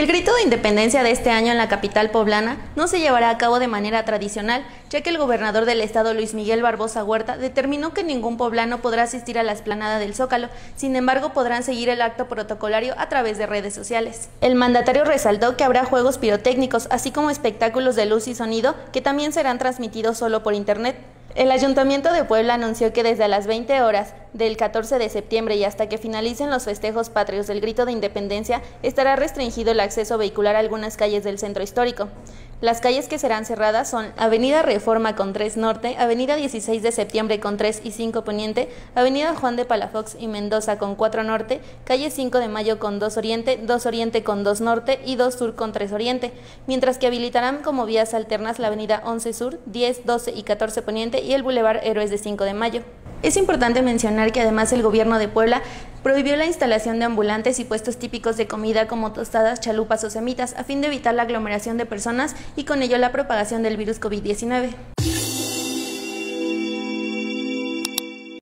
El grito de independencia de este año en la capital poblana no se llevará a cabo de manera tradicional, ya que el gobernador del estado Luis Miguel Barbosa Huerta determinó que ningún poblano podrá asistir a la esplanada del Zócalo, sin embargo podrán seguir el acto protocolario a través de redes sociales. El mandatario resaltó que habrá juegos pirotécnicos, así como espectáculos de luz y sonido que también serán transmitidos solo por internet. El Ayuntamiento de Puebla anunció que desde las 20 horas del 14 de septiembre y hasta que finalicen los festejos patrios del Grito de Independencia estará restringido el acceso vehicular a algunas calles del centro histórico. Las calles que serán cerradas son Avenida Reforma con 3 Norte, Avenida 16 de Septiembre con 3 y 5 Poniente, Avenida Juan de Palafox y Mendoza con 4 Norte, Calle 5 de Mayo con 2 Oriente, 2 Oriente con 2 Norte y 2 Sur con 3 Oriente, mientras que habilitarán como vías alternas la Avenida 11 Sur, 10, 12 y 14 Poniente y el Boulevard Héroes de 5 de Mayo. Es importante mencionar que además el gobierno de Puebla prohibió la instalación de ambulantes y puestos típicos de comida como tostadas, chalupas o semitas a fin de evitar la aglomeración de personas y con ello la propagación del virus COVID-19.